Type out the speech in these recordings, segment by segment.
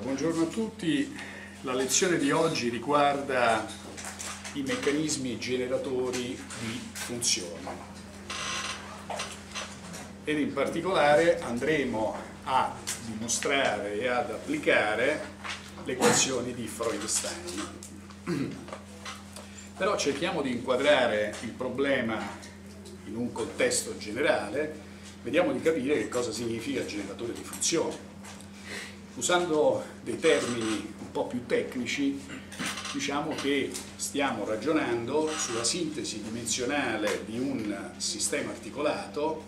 buongiorno a tutti. La lezione di oggi riguarda i meccanismi generatori di funzioni ed in particolare andremo a dimostrare e ad applicare le equazioni di Freud-Stein. Però cerchiamo di inquadrare il problema in un contesto generale, vediamo di capire che cosa significa generatore di funzioni Usando dei termini un po' più tecnici, diciamo che stiamo ragionando sulla sintesi dimensionale di un sistema articolato,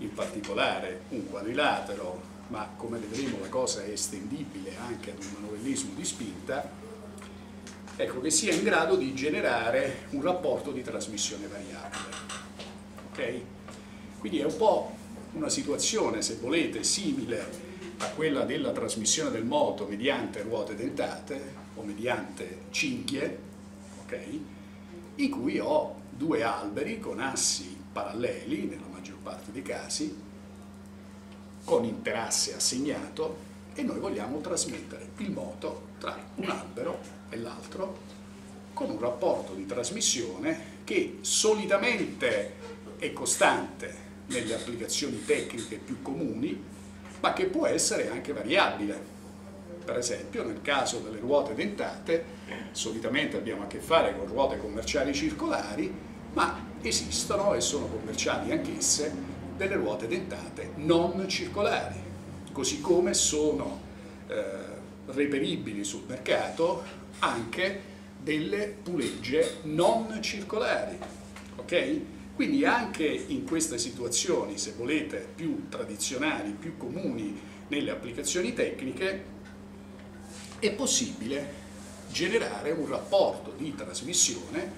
in particolare un quadrilatero, ma come vedremo la cosa è estendibile anche ad un manovellismo di spinta, ecco, che sia in grado di generare un rapporto di trasmissione variabile. Okay? Quindi è un po' una situazione, se volete, simile a quella della trasmissione del moto mediante ruote dentate o mediante cinghie, okay, in cui ho due alberi con assi paralleli, nella maggior parte dei casi, con interasse assegnato e noi vogliamo trasmettere il moto tra un albero e l'altro con un rapporto di trasmissione che solitamente è costante nelle applicazioni tecniche più comuni, ma che può essere anche variabile. Per esempio nel caso delle ruote dentate, solitamente abbiamo a che fare con ruote commerciali circolari, ma esistono e sono commerciali anch'esse delle ruote dentate non circolari, così come sono eh, reperibili sul mercato anche delle pulegge non circolari. Okay? Quindi anche in queste situazioni, se volete, più tradizionali, più comuni nelle applicazioni tecniche, è possibile generare un rapporto di trasmissione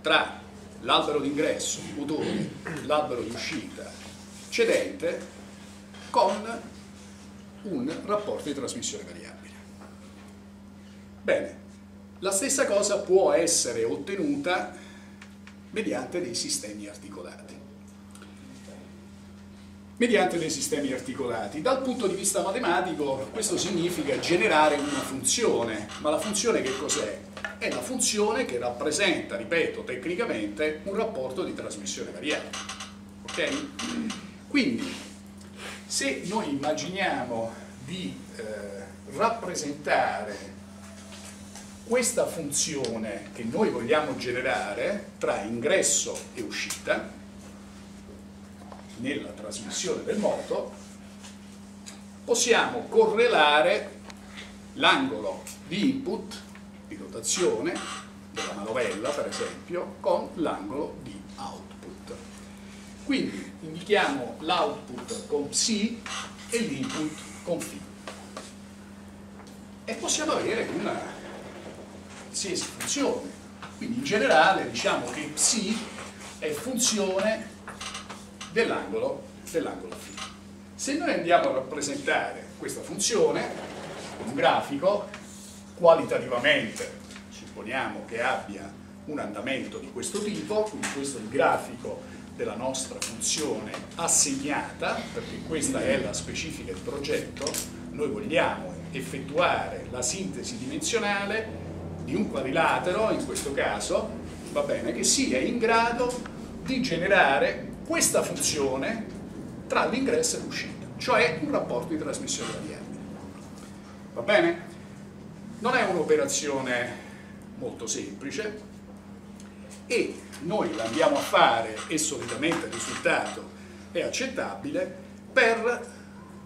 tra l'albero d'ingresso, motore, l'albero di uscita, cedente, con un rapporto di trasmissione variabile. Bene, la stessa cosa può essere ottenuta mediante dei sistemi articolati. Mediante dei sistemi articolati. Dal punto di vista matematico questo significa generare una funzione, ma la funzione che cos'è? È la funzione che rappresenta, ripeto, tecnicamente un rapporto di trasmissione variabile. Ok? Quindi, se noi immaginiamo di eh, rappresentare questa funzione che noi vogliamo generare tra ingresso e uscita nella trasmissione del moto possiamo correlare l'angolo di input di rotazione della manovella per esempio con l'angolo di output. Quindi indichiamo l'output con psi e l'input con φ e possiamo avere una qualsiasi funzione. Quindi in generale diciamo che psi è funzione dell'angolo dell'angolo φ. Se noi andiamo a rappresentare questa funzione un grafico, qualitativamente supponiamo che abbia un andamento di questo tipo, quindi questo è il grafico della nostra funzione assegnata, perché questa è la specifica del progetto, noi vogliamo effettuare la sintesi dimensionale di un quadrilatero, in questo caso, va bene, che sia in grado di generare questa funzione tra l'ingresso e l'uscita, cioè un rapporto di trasmissione variabile. Va bene? Non è un'operazione molto semplice e noi la andiamo a fare e solitamente il risultato è accettabile per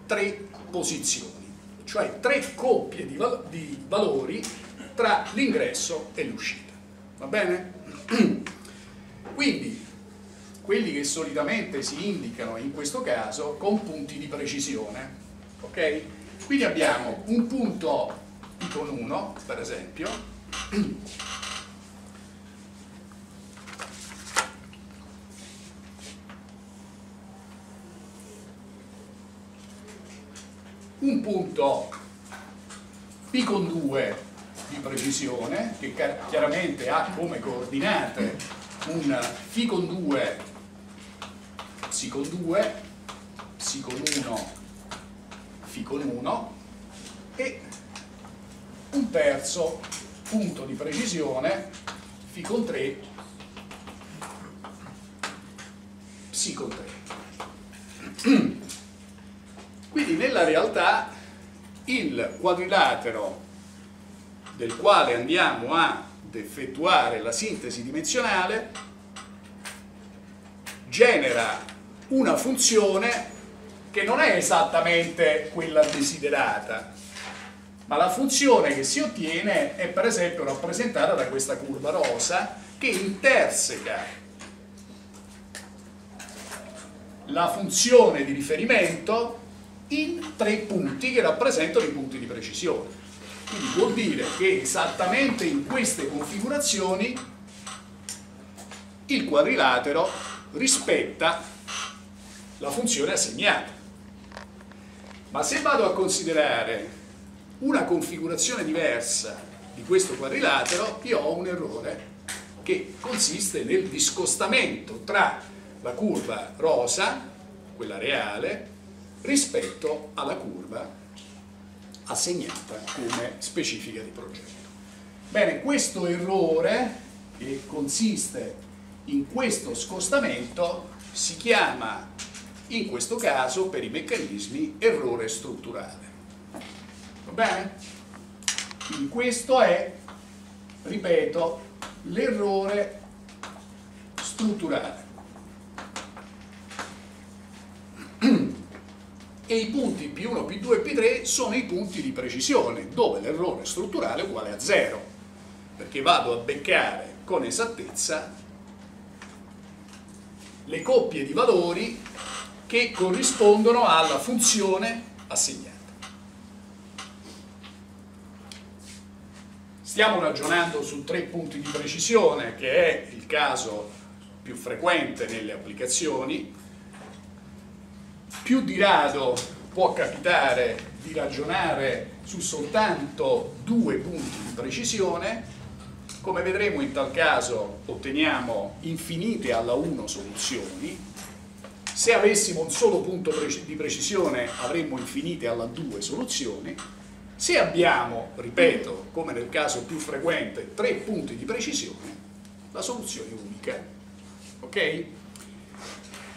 tre posizioni, cioè tre coppie di, val di valori tra l'ingresso e l'uscita. Va bene? Quindi, quelli che solitamente si indicano in questo caso con punti di precisione. Ok? Quindi abbiamo un punto icon 1, per esempio, un punto P con 2 di precisione che chiaramente ha come coordinate un φ con 2 psi con 2 psi con 1 φ con 1 e un terzo punto di precisione Φ con 3 Psi con 3 quindi nella realtà il quadrilatero del quale andiamo ad effettuare la sintesi dimensionale genera una funzione che non è esattamente quella desiderata, ma la funzione che si ottiene è per esempio rappresentata da questa curva rosa che interseca la funzione di riferimento in tre punti che rappresentano i punti di precisione. Quindi vuol dire che esattamente in queste configurazioni il quadrilatero rispetta la funzione assegnata. Ma se vado a considerare una configurazione diversa di questo quadrilatero, io ho un errore che consiste nel discostamento tra la curva rosa, quella reale, rispetto alla curva assegnata come specifica di progetto. Bene, questo errore che consiste in questo scostamento si chiama in questo caso per i meccanismi errore strutturale. Va bene? Quindi questo è, ripeto, l'errore strutturale. E i punti P1, P2 e P3 sono i punti di precisione, dove l'errore strutturale è uguale a 0, perché vado a beccare con esattezza le coppie di valori che corrispondono alla funzione assegnata. Stiamo ragionando su tre punti di precisione, che è il caso più frequente nelle applicazioni. Più di rado può capitare di ragionare su soltanto due punti di precisione. Come vedremo in tal caso otteniamo infinite alla 1 soluzioni, se avessimo un solo punto di precisione avremmo infinite alla 2 soluzioni. Se abbiamo, ripeto, come nel caso più frequente, tre punti di precisione, la soluzione è unica. Ok?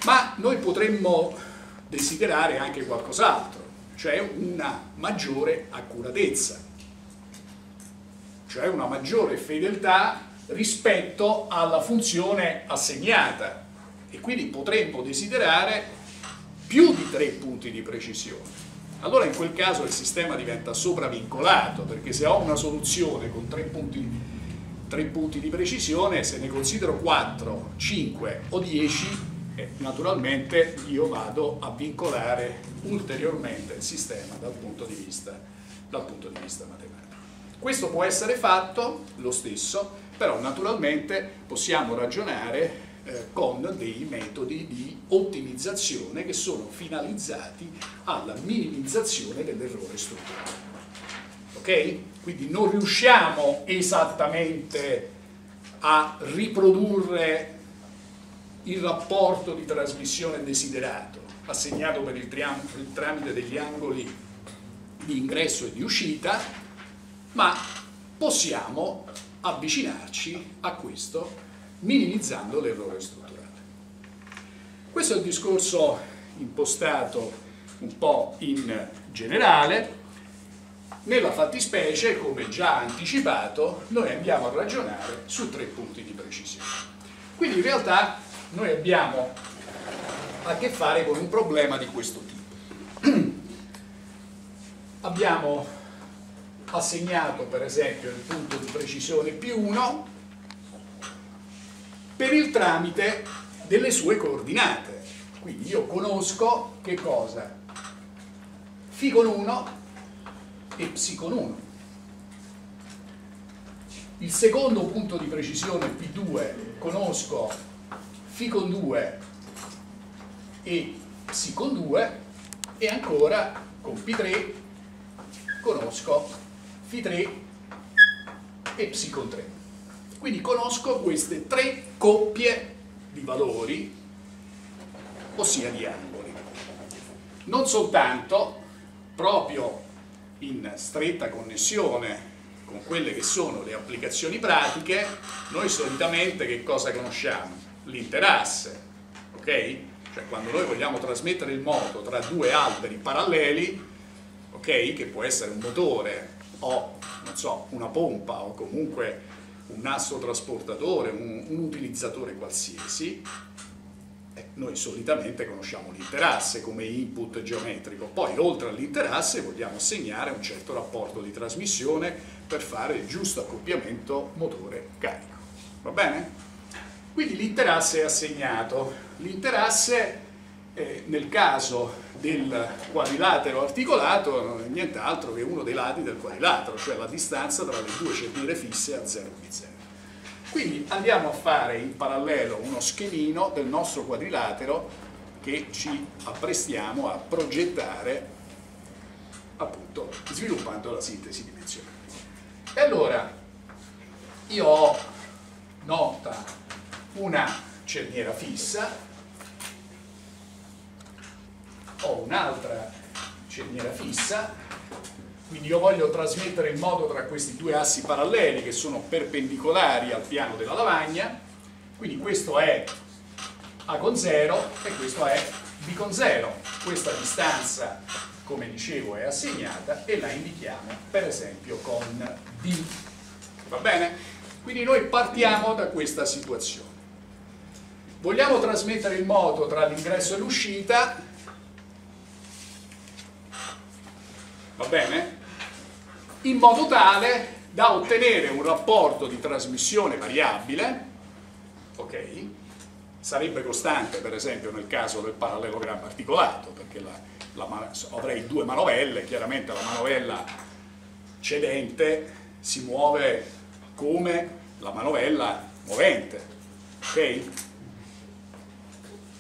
Ma noi potremmo desiderare anche qualcos'altro, cioè una maggiore accuratezza, cioè una maggiore fedeltà rispetto alla funzione assegnata e quindi potremmo desiderare più di tre punti di precisione. Allora in quel caso il sistema diventa sopravincolato, perché se ho una soluzione con tre punti, tre punti di precisione, se ne considero 4, 5 o 10, eh, naturalmente io vado a vincolare ulteriormente il sistema dal punto di vista, punto di vista matematico. Questo può essere fatto lo stesso, però naturalmente possiamo ragionare eh, con dei metodi di ottimizzazione che sono finalizzati alla minimizzazione dell'errore strutturale. Ok? Quindi non riusciamo esattamente a riprodurre il rapporto di trasmissione desiderato assegnato per il, il tramite degli angoli di ingresso e di uscita, ma possiamo avvicinarci a questo minimizzando l'errore strutturale. Questo è il discorso impostato un po' in generale. Nella fattispecie, come già anticipato, noi andiamo a ragionare su tre punti di precisione. Quindi in realtà noi abbiamo a che fare con un problema di questo tipo. abbiamo assegnato per esempio il punto di precisione P1 per il tramite delle sue coordinate. Quindi io conosco che cosa? Φ con 1 e Ψ con 1. Il secondo punto di precisione P2 conosco φ con 2 e psi con 2 e ancora con P3 conosco φ3 e psi con 3. Quindi conosco queste tre coppie di valori, ossia di angoli. Non soltanto, proprio in stretta connessione con quelle che sono le applicazioni pratiche, noi solitamente che cosa conosciamo? L'interasse, ok? Cioè quando noi vogliamo trasmettere il moto tra due alberi paralleli, ok? Che può essere un motore o, non so, una pompa o comunque un nastro trasportatore, un, un utilizzatore qualsiasi, eh, noi solitamente conosciamo l'interasse come input geometrico, poi oltre all'interasse vogliamo assegnare un certo rapporto di trasmissione per fare il giusto accoppiamento motore-carico. Va bene? Quindi l'interasse è assegnato. L'interasse eh, nel caso del quadrilatero articolato non è nient'altro che uno dei lati del quadrilatero, cioè la distanza tra le due cerniere fisse a 0 di 0. Quindi andiamo a fare in parallelo uno schemino del nostro quadrilatero che ci apprestiamo a progettare appunto sviluppando la sintesi dimensionale. E allora io ho nota una cerniera fissa ho un'altra cerniera fissa, quindi io voglio trasmettere il moto tra questi due assi paralleli che sono perpendicolari al piano della lavagna, quindi questo è A con 0 e questo è B con 0. Questa distanza, come dicevo, è assegnata e la indichiamo per esempio con D. Va bene? Quindi noi partiamo da questa situazione. Vogliamo trasmettere il moto tra l'ingresso e l'uscita, va bene? In modo tale da ottenere un rapporto di trasmissione variabile, ok? Sarebbe costante per esempio nel caso del parallelogramma articolato, perché la, la, avrei due manovelle, chiaramente la manovella cedente si muove come la manovella movente, ok?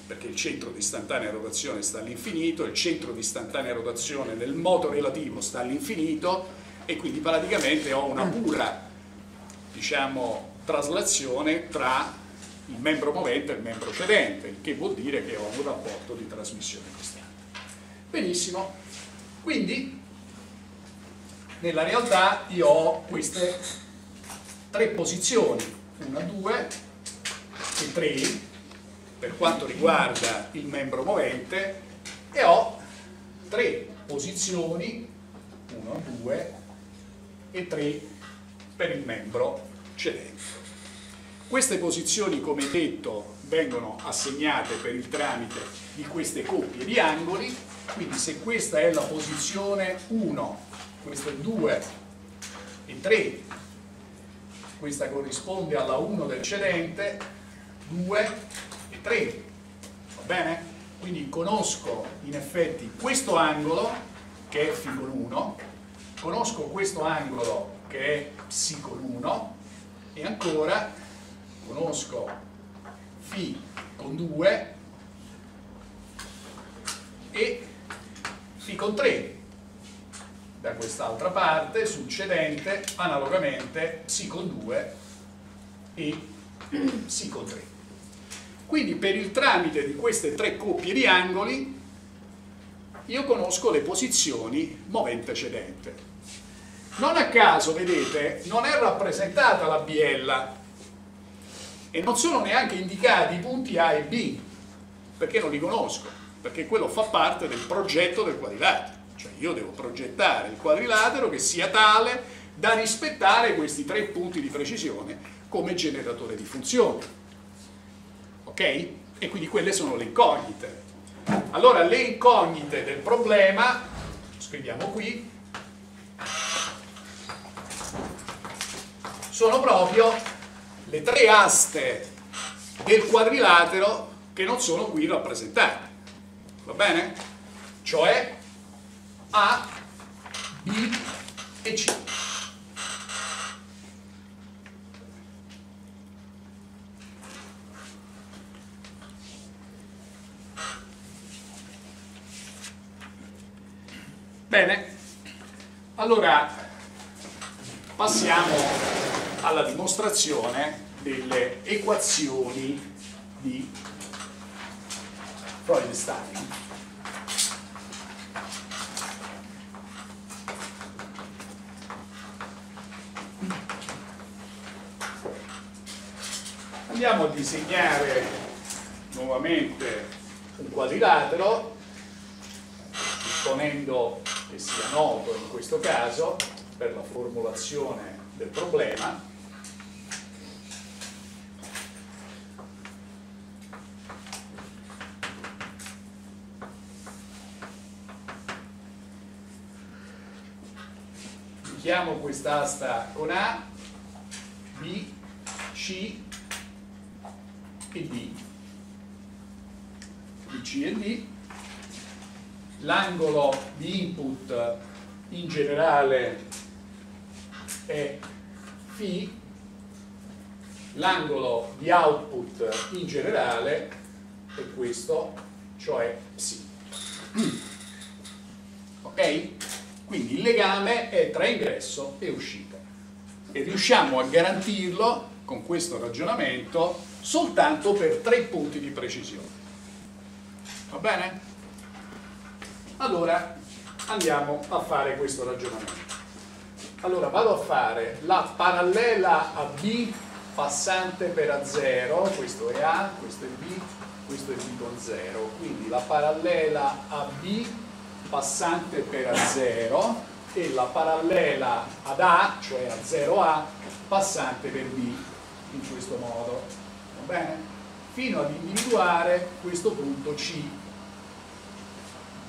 Perché il centro di istantanea rotazione sta all'infinito, il centro di istantanea rotazione nel moto relativo sta all'infinito e quindi praticamente ho una pura diciamo, traslazione tra il membro movente e il membro cedente, il che vuol dire che ho un rapporto di trasmissione costante. Benissimo, quindi nella realtà io ho queste tre posizioni, una, due e tre, per quanto riguarda il membro movente e ho tre posizioni, 1, 2 e 3 per il membro cedente. Queste posizioni, come detto, vengono assegnate per il tramite di queste coppie di angoli, quindi se questa è la posizione 1, questa è 2 e 3, questa corrisponde alla 1 del cedente, 2 3, va bene? Quindi conosco in effetti questo angolo che è φ con 1, conosco questo angolo che è psi con 1 e ancora conosco φ con 2 e φ con 3 da quest'altra parte succedente analogamente psi con 2 e psi con 3 quindi per il tramite di queste tre coppie di angoli io conosco le posizioni movente-cedente. Non a caso, vedete, non è rappresentata la biella e non sono neanche indicati i punti A e B, perché non li conosco, perché quello fa parte del progetto del quadrilatero. Cioè io devo progettare il quadrilatero che sia tale da rispettare questi tre punti di precisione come generatore di funzioni ok? E quindi quelle sono le incognite. Allora le incognite del problema, scriviamo qui, sono proprio le tre aste del quadrilatero che non sono qui rappresentate. Va bene? Cioè A, B e C. Bene, allora passiamo alla dimostrazione delle equazioni di Freudenstein. Andiamo a disegnare nuovamente un quadrilatero disponendo che sia noto in questo caso per la formulazione del problema. Chiamo quest'asta con A, B, C e D. B, C e D. L'angolo di input in generale è φ, l'angolo di output in generale è questo, cioè psi. Ok? Quindi il legame è tra ingresso e uscita. E riusciamo a garantirlo con questo ragionamento soltanto per tre punti di precisione. Va bene? Allora andiamo a fare questo ragionamento. Allora vado a fare la parallela a B passante per A0, questo è A, questo è B, questo è B con 0, quindi la parallela a B passante per A0 e la parallela ad A, cioè a 0A, passante per B, in questo modo. Va bene? Fino ad individuare questo punto C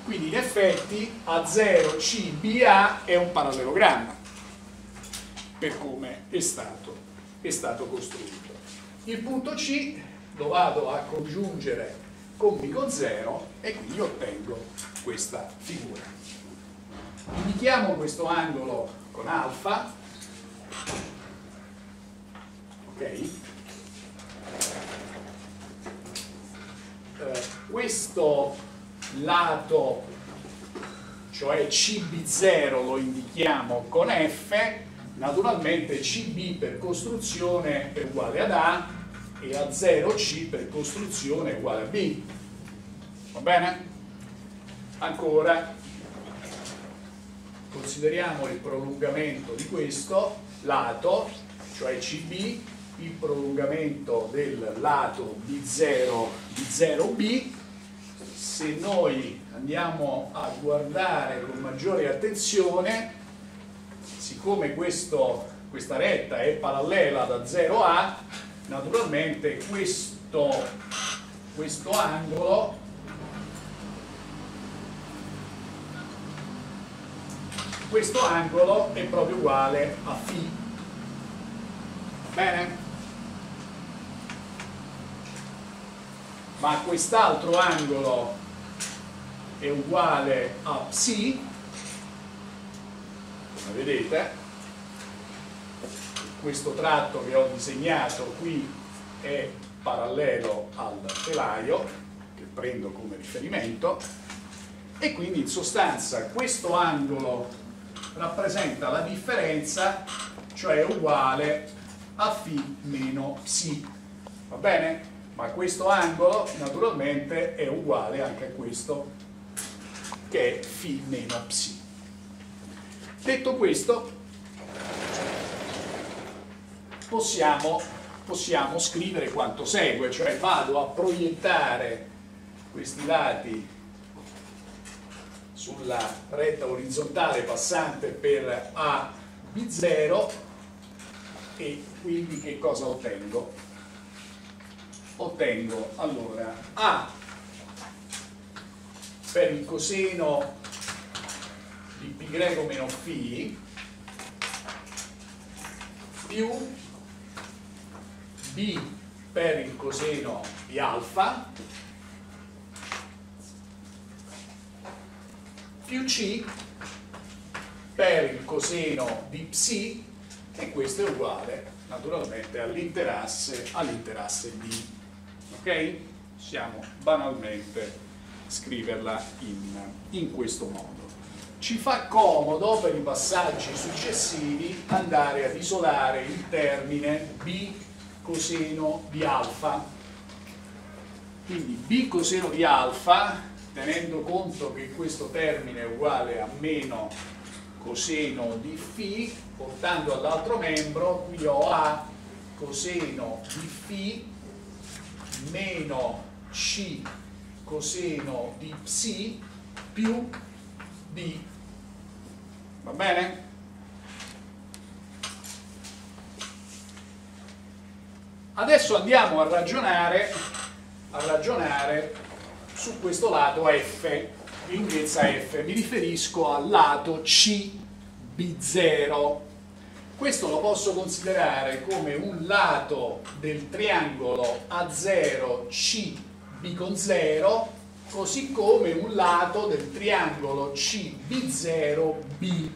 quindi in effetti A0CBA è un parallelogramma per come è stato, è stato costruito. Il punto C lo vado a congiungere con B con 0 e quindi ottengo questa figura. Indichiamo questo angolo con alfa, ok? Eh, questo lato, cioè CB0 lo indichiamo con F, naturalmente CB per costruzione è uguale ad A e A0C per costruzione è uguale a B. Va bene? Ancora, consideriamo il prolungamento di questo lato, cioè CB, il prolungamento del lato B0, B0B se noi andiamo a guardare con maggiore attenzione, siccome questo, questa retta è parallela da 0 a, naturalmente questo, questo angolo questo angolo è proprio uguale a φ. Bene? Ma quest'altro angolo è uguale a psi, come vedete, questo tratto che ho disegnato qui è parallelo al telaio, che prendo come riferimento, e quindi in sostanza questo angolo rappresenta la differenza, cioè è uguale a φ meno psi, va bene? Ma questo angolo naturalmente è uguale anche a questo che è φ meno psi. Detto questo, possiamo, possiamo scrivere quanto segue, cioè vado a proiettare questi lati sulla retta orizzontale passante per A B0 e quindi che cosa ottengo? Ottengo allora A per il coseno di π meno φ più b per il coseno di alfa più c per il coseno di psi e questo è uguale naturalmente all'interasse all'interasse d ok? Siamo banalmente scriverla in, in questo modo. Ci fa comodo per i passaggi successivi andare ad isolare il termine b coseno di alfa. Quindi b coseno di alfa, tenendo conto che questo termine è uguale a meno coseno di φ, portando all'altro membro, qui ho a coseno di φ meno c coseno di psi più d. Va bene? Adesso andiamo a ragionare, a ragionare su questo lato f, di lunghezza f. Mi riferisco al lato CB0. Questo lo posso considerare come un lato del triangolo A0 CB con 0, così come un lato del triangolo CB0B.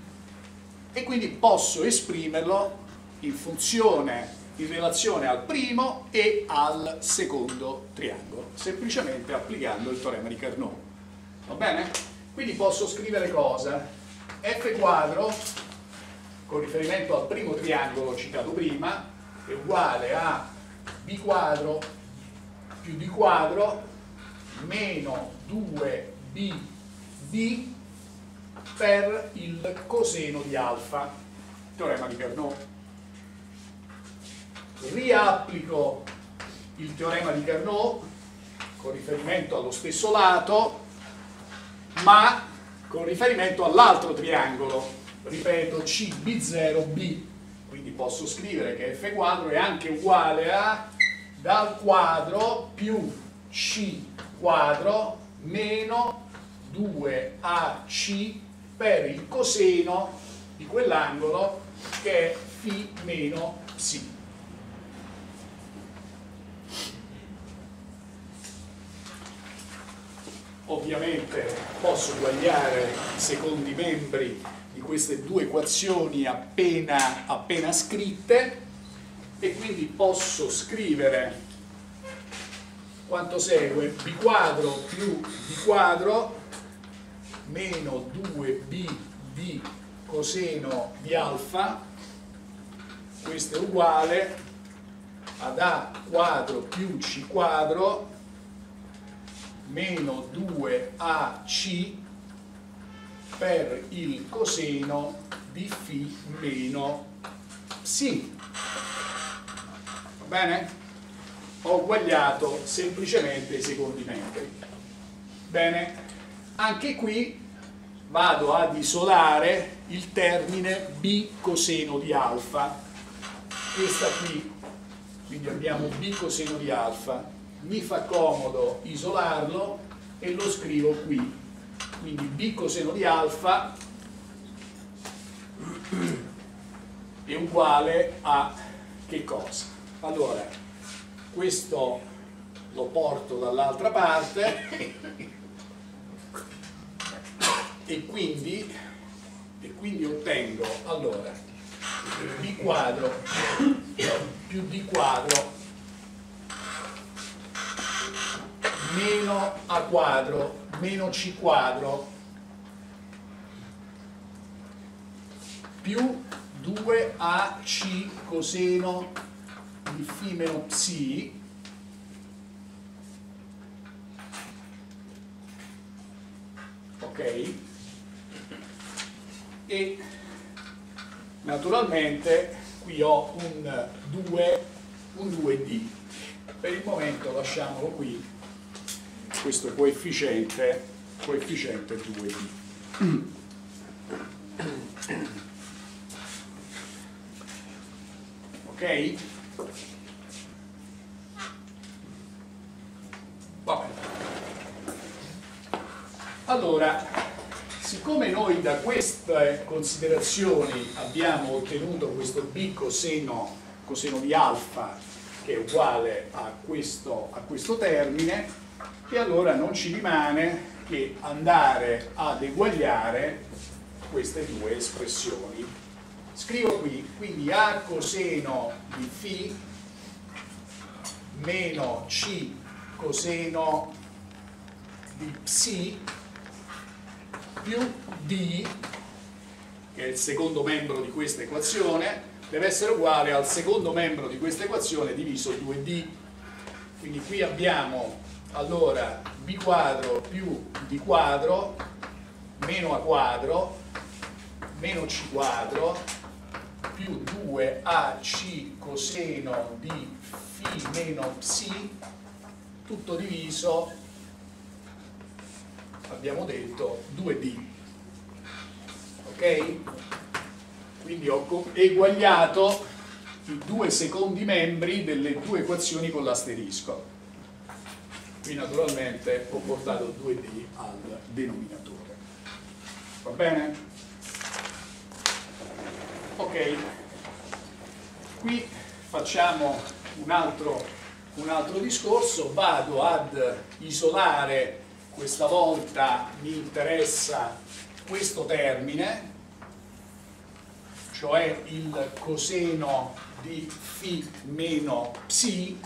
E quindi posso esprimerlo in funzione in relazione al primo e al secondo triangolo, semplicemente applicando il teorema di Carnot. Va bene? Quindi posso scrivere cosa? f quadro, con riferimento al primo triangolo citato prima, è uguale a b quadro più d quadro meno 2bd per il coseno di alfa, teorema di Carnot riapplico il teorema di Carnot con riferimento allo stesso lato, ma con riferimento all'altro triangolo, ripeto CB0B, quindi posso scrivere che f quadro è anche uguale a dal quadro più c quadro meno 2ac per il coseno di quell'angolo che è φ meno psi. ovviamente posso uguagliare i secondi membri di queste due equazioni appena, appena scritte e quindi posso scrivere quanto segue b quadro più d quadro meno 2b di coseno di alfa questo è uguale ad a quadro più c quadro meno 2AC per il coseno di φ meno psi. Bene? Ho uguagliato semplicemente i secondi membri. Bene, anche qui vado ad isolare il termine b coseno di alfa. Questa qui, quindi abbiamo b coseno di alfa mi fa comodo isolarlo e lo scrivo qui. Quindi b coseno di alfa è uguale a che cosa? Allora, questo lo porto dall'altra parte. E quindi, e quindi ottengo allora b quadro più d quadro meno a quadro meno c quadro più 2ac coseno φ meno psi ok e naturalmente qui ho un 2 un 2d per il momento lasciamolo qui questo coefficiente, coefficiente 2D. Ok? Vabbè. Allora, siccome noi da queste considerazioni abbiamo ottenuto questo b coseno, coseno di alfa che è uguale a questo, a questo termine, e allora non ci rimane che andare ad eguagliare queste due espressioni. Scrivo qui, quindi A coseno di φ meno C coseno di psi più D, che è il secondo membro di questa equazione, deve essere uguale al secondo membro di questa equazione diviso 2D. Quindi qui abbiamo allora b quadro più d quadro meno a quadro meno c quadro più 2ac coseno di φ meno psi tutto diviso, abbiamo detto, 2D. Ok? Quindi ho eguagliato i due secondi membri delle due equazioni con l'asterisco. Qui naturalmente ho portato 2D al denominatore. Va bene? Ok, qui facciamo un altro, un altro discorso, vado ad isolare, questa volta mi interessa questo termine, cioè il coseno di φ meno psi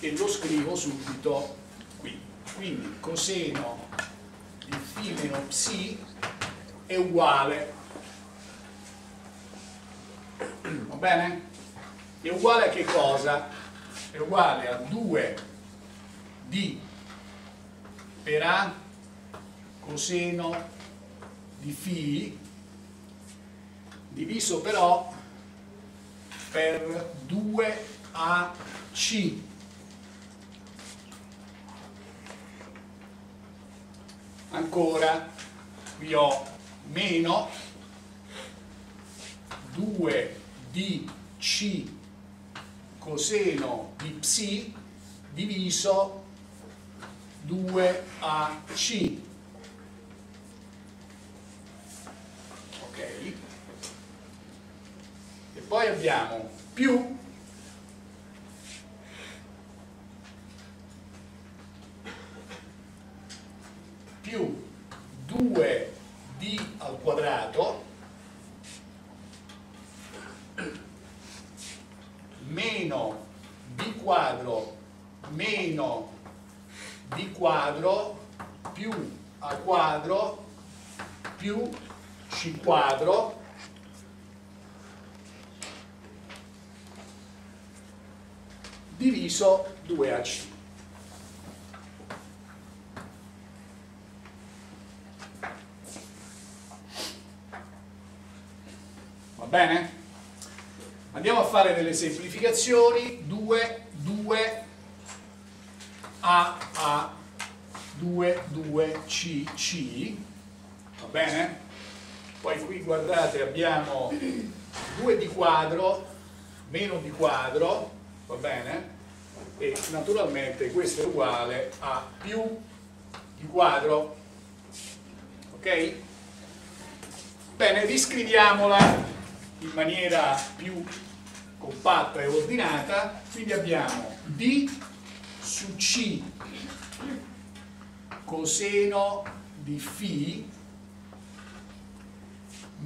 e lo scrivo subito qui. Quindi coseno di φ meno psi è uguale va bene? È uguale a che cosa? È uguale a 2 di per A coseno di φ diviso però per 2AC ancora qui ho meno 2 di C coseno di psi diviso 2AC ok. E poi abbiamo più più 2d al quadrato meno d quadro meno d quadro più a quadro più c quadro diviso 2ac. Va bene? Andiamo a fare delle semplificazioni. 2, 2, A, A, 2, 2, C, C. Va bene? Poi qui guardate abbiamo 2 di quadro meno di quadro va bene? E naturalmente questo è uguale a più di quadro, ok? Bene, riscriviamola in maniera più compatta e ordinata, quindi abbiamo d su c coseno di φ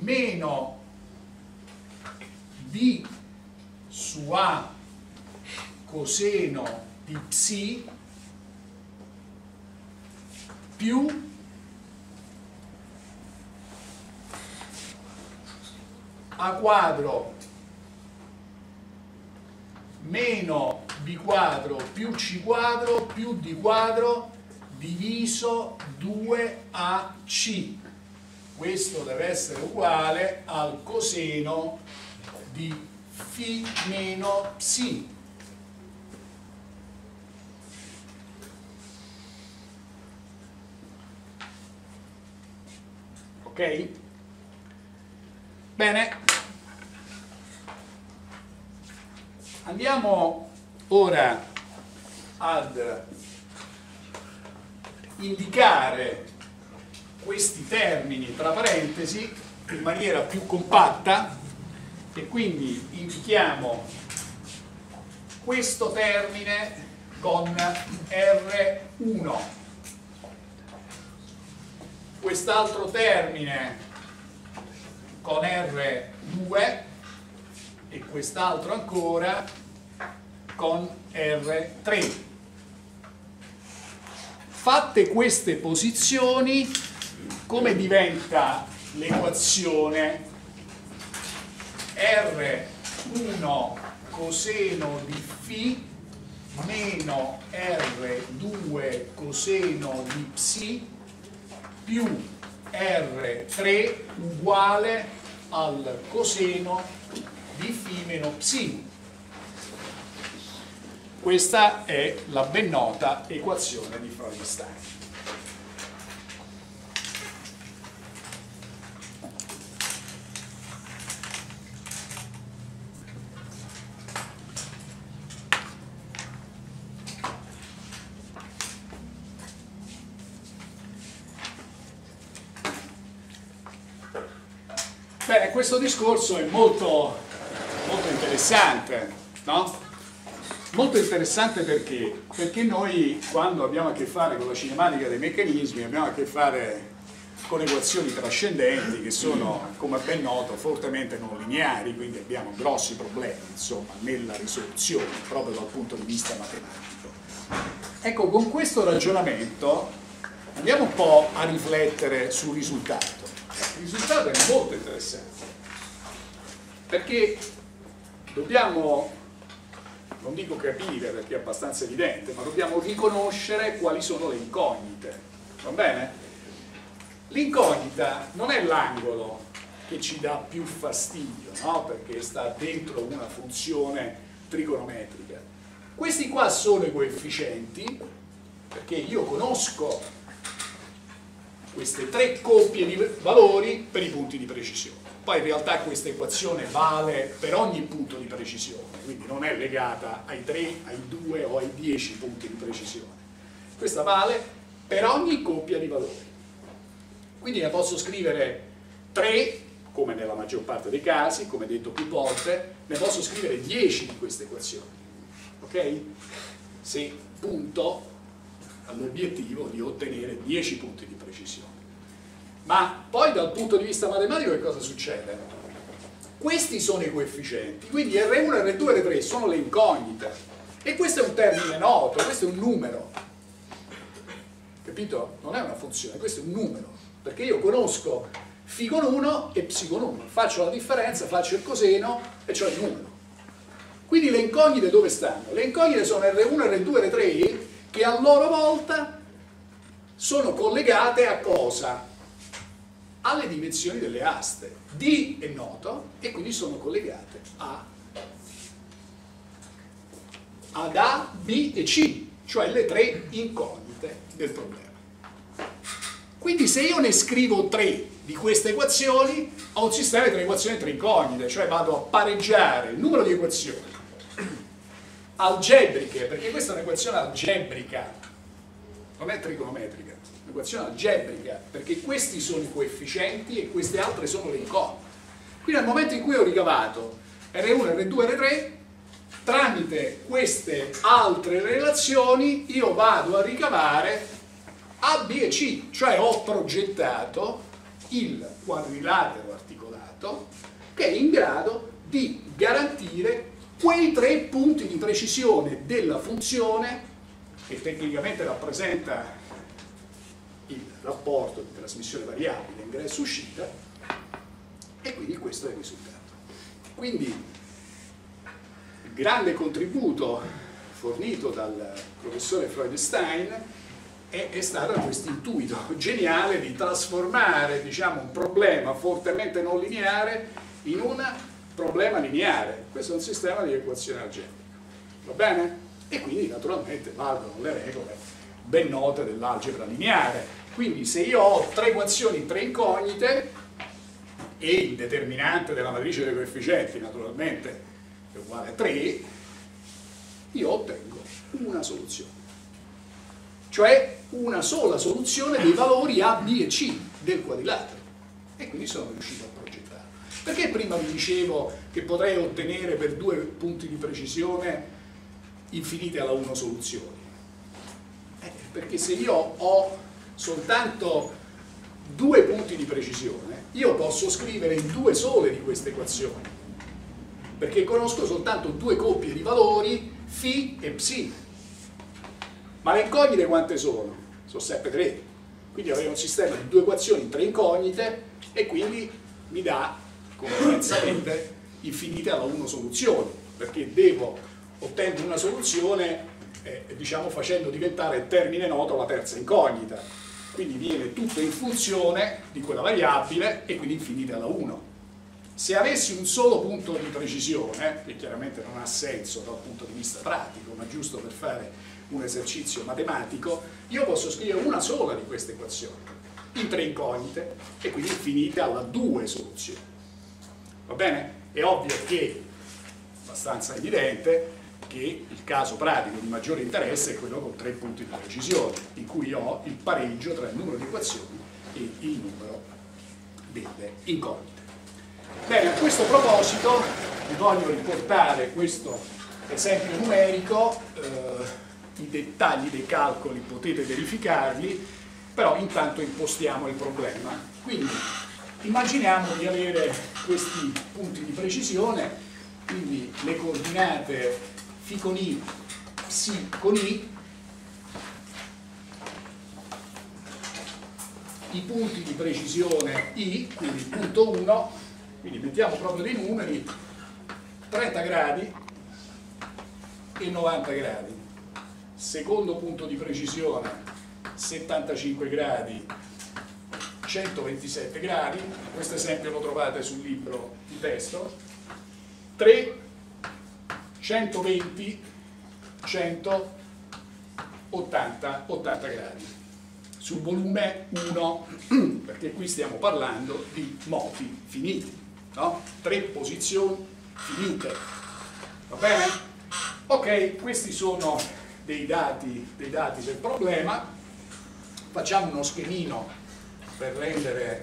meno d su a coseno di psi più a quadro meno b quadro più c quadro più d quadro diviso 2ac questo deve essere uguale al coseno di φ meno psi. Ok? Bene, andiamo ora ad indicare questi termini tra parentesi in maniera più compatta e quindi indichiamo questo termine con R1 quest'altro termine con R2 e quest'altro ancora con R3. Fatte queste posizioni, come diventa l'equazione R1 coseno di φ meno R2 coseno di psi più R3 uguale al coseno di φ meno psi. Questa è la ben nota equazione di Freudenstein. Bene, questo discorso è molto interessante, no? Molto interessante perché? Perché noi quando abbiamo a che fare con la cinematica dei meccanismi abbiamo a che fare con equazioni trascendenti che sono, come ben noto, fortemente non lineari, quindi abbiamo grossi problemi insomma, nella risoluzione proprio dal punto di vista matematico. Ecco, con questo ragionamento andiamo un po' a riflettere sul risultato. Il risultato è molto interessante perché dobbiamo, non dico capire perché è abbastanza evidente, ma dobbiamo riconoscere quali sono le incognite. Va bene? L'incognita non è l'angolo che ci dà più fastidio, no? perché sta dentro una funzione trigonometrica. Questi qua sono i coefficienti, perché io conosco queste tre coppie di valori per i punti di precisione. Poi in realtà questa equazione vale per ogni punto di precisione, quindi non è legata ai 3, ai 2 o ai 10 punti di precisione. Questa vale per ogni coppia di valori. Quindi ne posso scrivere 3, come nella maggior parte dei casi, come detto più volte, ne posso scrivere 10 di queste equazioni. Ok? Se punto all'obiettivo di ottenere 10 punti di precisione. Ma poi dal punto di vista matematico che cosa succede? Questi sono i coefficienti, quindi R1, R2 e R3 sono le incognite. E questo è un termine noto, questo è un numero. Capito? Non è una funzione, questo è un numero. Perché io conosco φ con 1 e ψ con 1. Faccio la differenza, faccio il coseno e ho il numero. Quindi le incognite dove stanno? Le incognite sono R1, R2, R3 che a loro volta sono collegate a cosa? Alle dimensioni delle aste. D è noto e quindi sono collegate a, ad A, B e C, cioè le tre incognite del problema. Quindi se io ne scrivo tre di queste equazioni, ho un sistema di tre equazioni e tre incognite, cioè vado a pareggiare il numero di equazioni algebriche, perché questa è un'equazione algebrica, non è trigonometrica, è un'equazione algebrica, perché questi sono i coefficienti e queste altre sono le incognite. Quindi al momento in cui ho ricavato R1, R2, R3, tramite queste altre relazioni io vado a ricavare A, B e C, cioè ho progettato il quadrilatero articolato che è in grado di garantire quei tre punti di precisione della funzione che tecnicamente rappresenta rapporto di trasmissione variabile ingresso-uscita e quindi questo è il risultato. Quindi il grande contributo fornito dal professore Freudenstein è, è stato questo intuito geniale di trasformare diciamo, un problema fortemente non lineare in una problema lineare, questo è un sistema di equazione algebrica, va bene? E quindi naturalmente valgono le regole ben note dell'algebra lineare. Quindi se io ho tre equazioni, tre incognite, e il determinante della matrice dei coefficienti naturalmente è uguale a 3, io ottengo una soluzione. Cioè una sola soluzione dei valori A, B e C del quadrilatero. E quindi sono riuscito a perché prima vi dicevo che potrei ottenere per due punti di precisione infinite alla 1 soluzioni? Eh, perché se io ho soltanto due punti di precisione, io posso scrivere in due sole di queste equazioni, perché conosco soltanto due coppie di valori, φ e ψ. Ma le incognite quante sono? Sono sempre tre. Quindi avrei un sistema di due equazioni, tre incognite, e quindi mi dà complessamente infinite alla 1 soluzioni, perché devo ottenere una soluzione eh, diciamo facendo diventare termine noto la terza incognita. Quindi viene tutto in funzione di quella variabile e quindi infinite alla 1. Se avessi un solo punto di precisione, che chiaramente non ha senso dal punto di vista pratico, ma giusto per fare un esercizio matematico, io posso scrivere una sola di queste equazioni, in tre incognite, e quindi finite alla due soluzioni. Va bene? È ovvio che, abbastanza evidente, che il caso pratico di maggiore interesse è quello con tre punti di precisione, in cui ho il pareggio tra il numero di equazioni e il numero delle incognite. Bene, a questo proposito vi voglio riportare questo esempio numerico, eh, i dettagli dei calcoli potete verificarli, però intanto impostiamo il problema. Quindi immaginiamo di avere questi punti di precisione, quindi le coordinate φ con i, psi con i, i punti di precisione i, quindi punto 1, quindi mettiamo proprio dei numeri, 30 gradi e 90 gradi. Secondo punto di precisione 75 gradi 127 gradi. Questo esempio lo trovate sul libro di testo. 3 120 180 80 gradi sul volume 1 perché qui stiamo parlando di moti finiti no? tre posizioni finite va bene? ok questi sono dei dati, dei dati del problema, facciamo uno schemino per rendere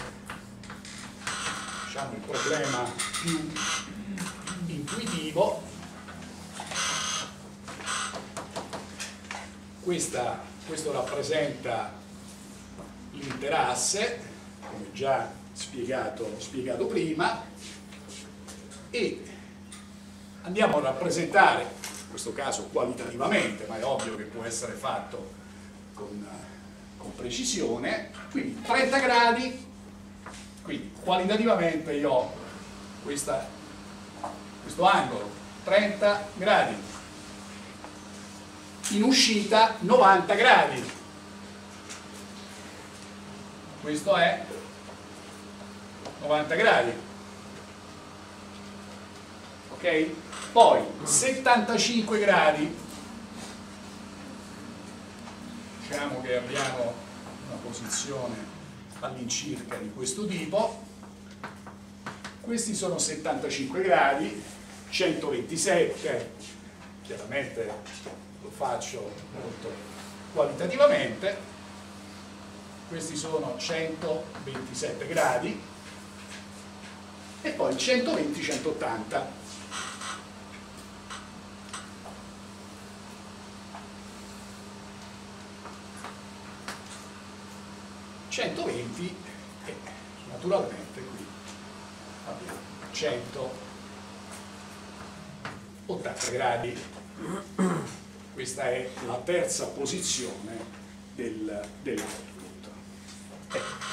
diciamo, il problema più intuitivo. Questa, questo rappresenta l'interasse, come già spiegato, spiegato prima, e andiamo a rappresentare in questo caso qualitativamente, ma è ovvio che può essere fatto con, con precisione, quindi 30 gradi, quindi qualitativamente io ho questa, questo angolo, 30 gradi, in uscita 90 gradi, questo è 90 gradi, ok? Poi 75 gradi, diciamo che abbiamo una posizione all'incirca di questo tipo, questi sono 75 gradi, 127, chiaramente faccio molto qualitativamente, questi sono 127 gradi e poi 120-180 120 e naturalmente qui abbiamo 180 gradi questa è la terza posizione del, dell'output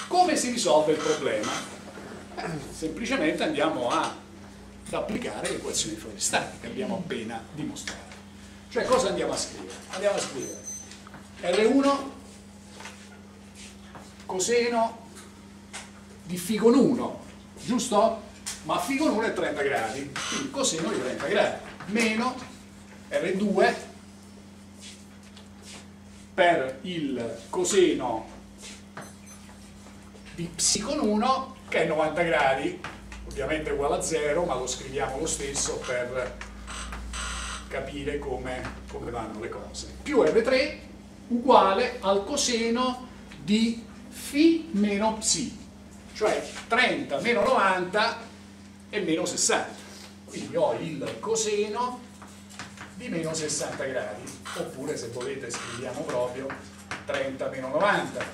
come si risolve il problema? Semplicemente andiamo a, ad applicare l'equazione Florenstein che abbiamo appena dimostrato cioè cosa andiamo a scrivere? andiamo a scrivere R1 coseno di con 1, giusto? Ma con 1 è 30 gradi, quindi coseno di 30 gradi, meno R2 per il coseno di psi con 1 che è 90 gradi, ovviamente è uguale a 0, ma lo scriviamo lo stesso per capire come, come vanno le cose. Più R3 uguale al coseno di φ meno psi, cioè 30 meno 90 e meno 60. Quindi ho il coseno di meno 60 gradi, oppure se volete scriviamo proprio 30 meno 90.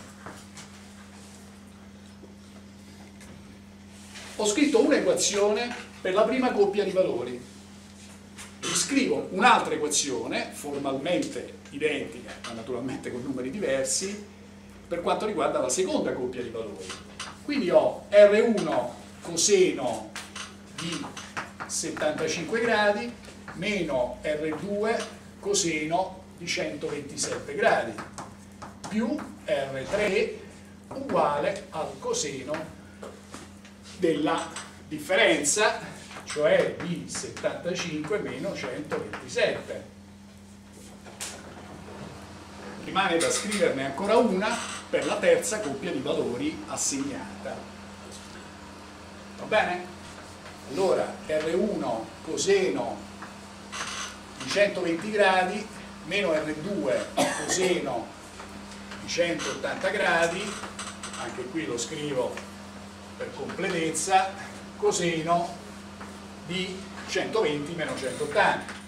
Ho scritto un'equazione per la prima coppia di valori. Scrivo un'altra equazione, formalmente identica, ma naturalmente con numeri diversi, per quanto riguarda la seconda coppia di valori. Quindi ho R1 coseno di 75 gradi meno R2 coseno di 127 gradi più R3 uguale al coseno della differenza, cioè di 75 meno 127. Rimane da scriverne ancora una per la terza coppia di valori assegnata. Va bene? Allora R1 coseno di 120 gradi meno R2 coseno di 180 gradi, anche qui lo scrivo per completezza, coseno di 120 meno 180.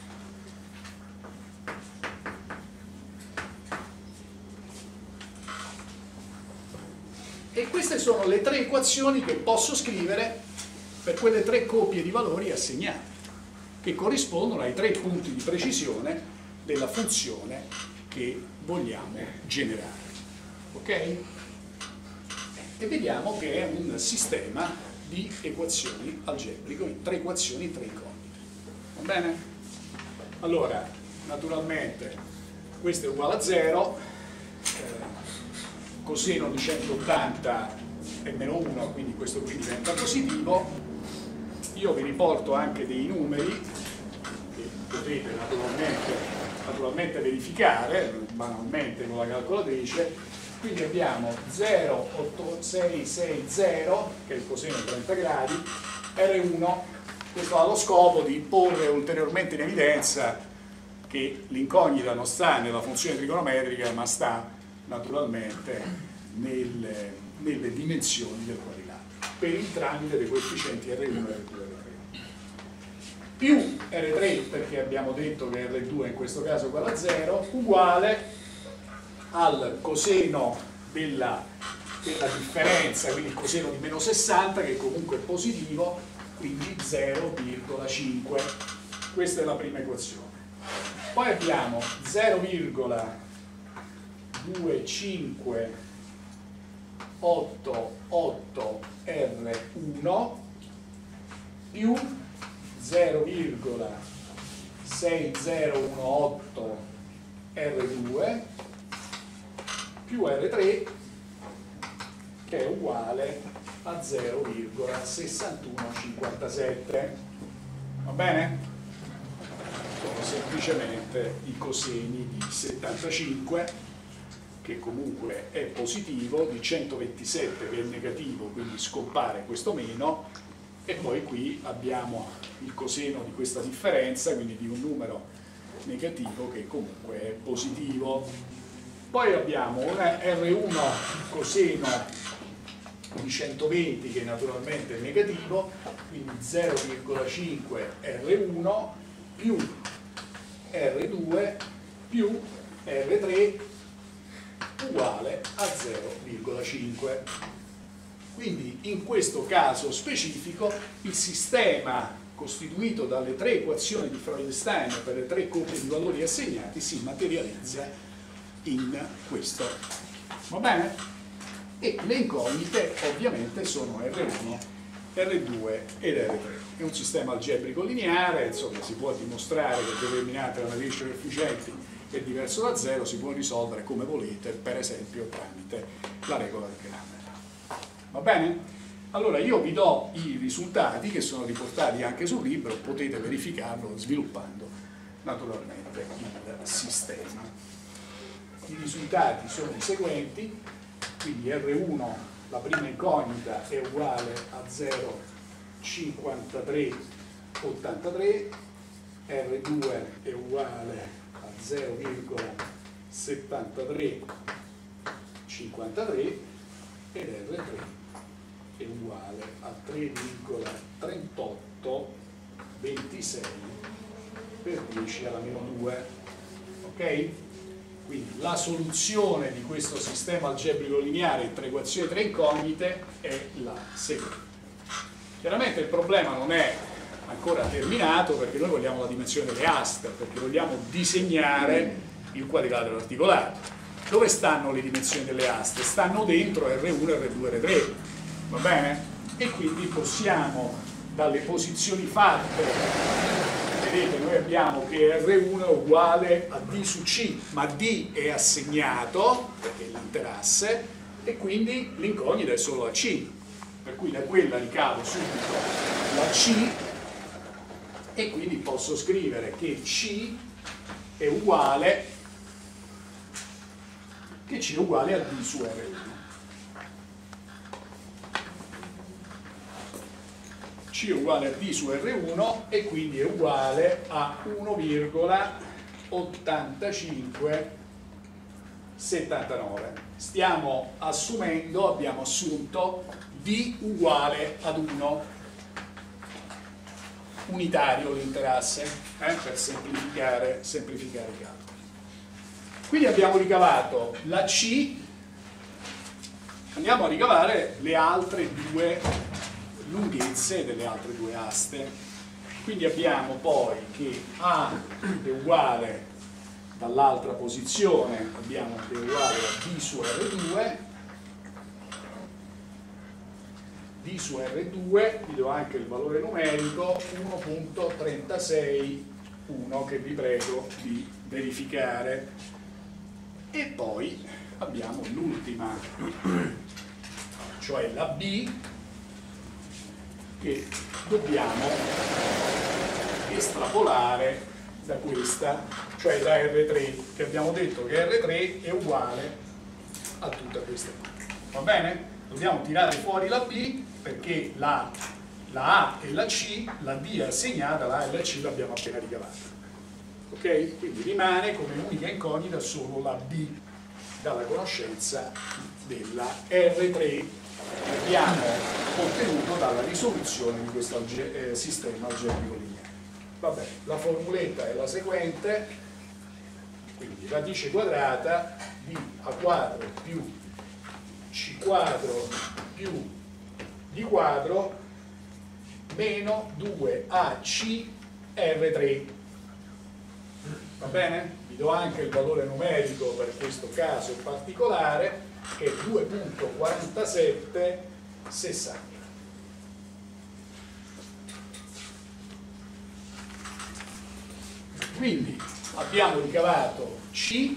E queste sono le tre equazioni che posso scrivere per quelle tre coppie di valori assegnate, che corrispondono ai tre punti di precisione della funzione che vogliamo generare. Ok? E vediamo che è un sistema di equazioni algebriche, tre equazioni, tre incognite. Va bene? Allora, naturalmente, questo è uguale a 0, eh, coseno di 180 è meno 1, quindi questo qui diventa positivo. Io vi riporto anche dei numeri che potete naturalmente, naturalmente verificare, banalmente con la calcolatrice. Quindi abbiamo 08660, che è il coseno di 30 gradi, R1, questo ha lo scopo di porre ulteriormente in evidenza che l'incognita non sta nella funzione trigonometrica, ma sta naturalmente nelle, nelle dimensioni del quadrilatero per il tramite dei coefficienti R1 e R2 R3 più R3 perché abbiamo detto che R2 in questo caso è uguale a 0 uguale al coseno della, della differenza quindi il coseno di meno 60 che comunque è positivo quindi 0,5 questa è la prima equazione. Poi abbiamo 0,5 2, 5, 8, 8, R1 più 0,6018 R2 più R3 che è uguale a 0,6157 va bene? sono semplicemente i coseni di 75 che comunque è positivo, di 127 che è negativo, quindi scompare questo meno, e poi qui abbiamo il coseno di questa differenza, quindi di un numero negativo che comunque è positivo. Poi abbiamo un R1 coseno di 120 che naturalmente è negativo, quindi 0,5 R1 più R2 più R3 uguale a 0,5. Quindi in questo caso specifico il sistema costituito dalle tre equazioni di Freudenstein per le tre coppie di valori assegnati si materializza in questo. Va bene? E le incognite ovviamente sono R1, R2 ed R3. È un sistema algebrico lineare, insomma si può dimostrare che determinate analisi efficienti è diverso da zero si può risolvere come volete, per esempio tramite la regola del Grammar. Va bene? Allora io vi do i risultati che sono riportati anche sul libro, potete verificarlo sviluppando naturalmente il sistema. I risultati sono i seguenti, quindi R1, la prima incognita è uguale a 0,5383, R2 è uguale 0,7353 ed R3 è uguale a 3,3826 per 10 alla meno 2 ok? quindi la soluzione di questo sistema algebrico lineare in tre equazioni e tre incognite è la seguente chiaramente il problema non è ancora terminato perché noi vogliamo la dimensione delle aste, perché vogliamo disegnare il quadrilatero articolato. Dove stanno le dimensioni delle aste? Stanno dentro R1, R2, R3, va bene? E quindi possiamo, dalle posizioni fatte, vedete noi abbiamo che R1 è uguale a D su C, ma D è assegnato, perché è l'interasse, e quindi l'incognita è solo a C. per cui da quella ricavo subito la C e quindi posso scrivere che C è uguale che C è uguale a D su R1 C uguale a D su R1 e quindi è uguale a 1,8579. Stiamo assumendo, abbiamo assunto D uguale ad 1 unitario l'interasse eh, per semplificare, semplificare i calcoli. Quindi abbiamo ricavato la C, andiamo a ricavare le altre due lunghezze delle altre due aste. Quindi abbiamo poi che A è uguale dall'altra posizione, abbiamo che è uguale a D su R2, D su R2, vi do anche il valore numerico 1.361 che vi prego di verificare. E poi abbiamo l'ultima, cioè la B, che dobbiamo estrapolare da questa, cioè da R3, che abbiamo detto che R3 è uguale a tutte queste Va bene? Dobbiamo tirare fuori la B perché la, la A e la C, la D è assegnata, la A e la C l'abbiamo appena ricavata. Ok? Quindi rimane come unica incognita solo la B dalla conoscenza della R3 abbiamo ottenuto dalla risoluzione di questo alge eh, sistema algebrico lineare. Vabbè, la formuletta è la seguente, quindi radice quadrata di a quadro più c quadro più d quadro meno 2ac r3 va bene? vi do anche il valore numerico per questo caso particolare che è 2.4760. Quindi abbiamo ricavato C,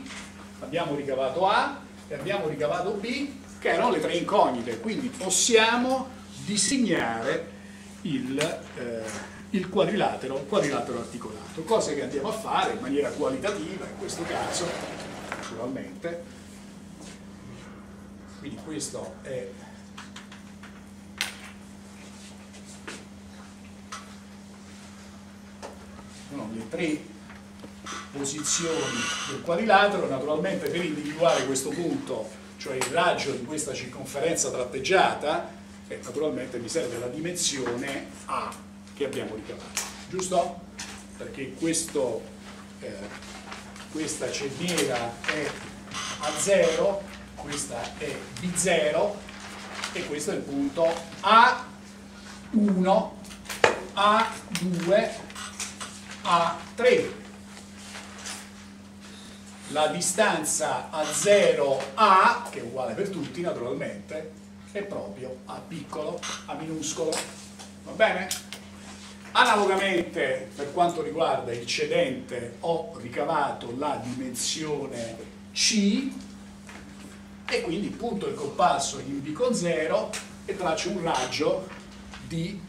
abbiamo ricavato A e abbiamo ricavato B, che erano le tre incognite, quindi possiamo disegnare il, eh, il quadrilatero, quadrilatero articolato, cosa che andiamo a fare in maniera qualitativa in questo caso, naturalmente, quindi questo è sono le tre posizioni del quadrilatero naturalmente per individuare questo punto cioè il raggio di questa circonferenza tratteggiata eh, naturalmente mi serve la dimensione A che abbiamo ricavato giusto? perché questo, eh, questa cerniera è a 0 questa è B0 e questo è il punto A1, A2, A3. La distanza a 0A, che è uguale per tutti naturalmente, è proprio A piccolo, A minuscolo. Va bene? Analogamente, per quanto riguarda il cedente, ho ricavato la dimensione C e quindi punto il compasso in B con 0 e traccio un raggio di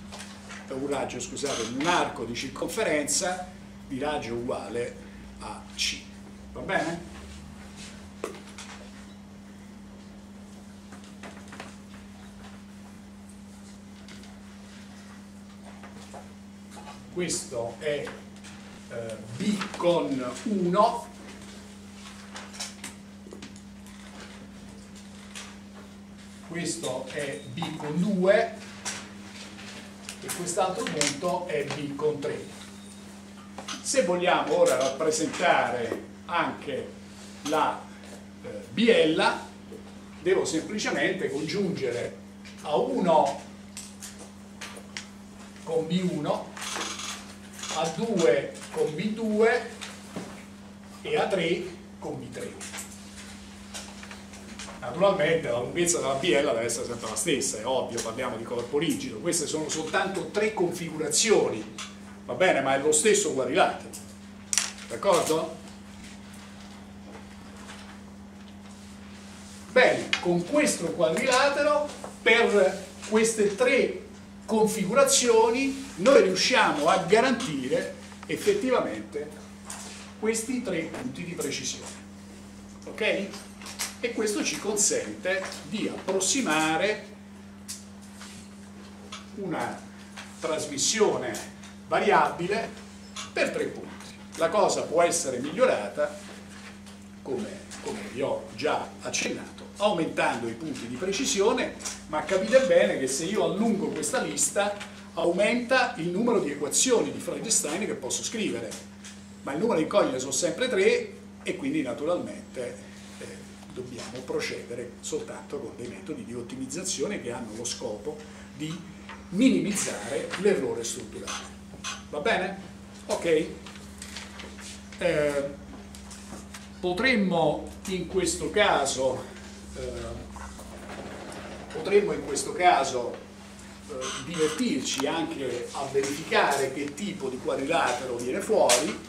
un raggio, scusate, un arco di circonferenza di raggio uguale a C. Va bene? Questo è eh, B con 1 questo è B con 2 e quest'altro punto è B con 3. Se vogliamo ora rappresentare anche la eh, biella, devo semplicemente congiungere A1 con B1, A2 con B2 e A3 con B3. Naturalmente la lunghezza della biella deve essere sempre la stessa, è ovvio, parliamo di corpo rigido. Queste sono soltanto tre configurazioni, va bene, ma è lo stesso quadrilatero. D'accordo? Bene, con questo quadrilatero per queste tre configurazioni noi riusciamo a garantire effettivamente questi tre punti di precisione. Ok? E questo ci consente di approssimare una trasmissione variabile per tre punti. La cosa può essere migliorata, come, come vi ho già accennato, aumentando i punti di precisione, ma capite bene che se io allungo questa lista aumenta il numero di equazioni di Freudenstein che posso scrivere, ma il numero di incoglie sono sempre tre e quindi naturalmente dobbiamo procedere soltanto con dei metodi di ottimizzazione che hanno lo scopo di minimizzare l'errore strutturale. Va bene? Ok? Eh, potremmo in questo caso eh, potremmo in questo caso eh, divertirci anche a verificare che tipo di quadrilatero viene fuori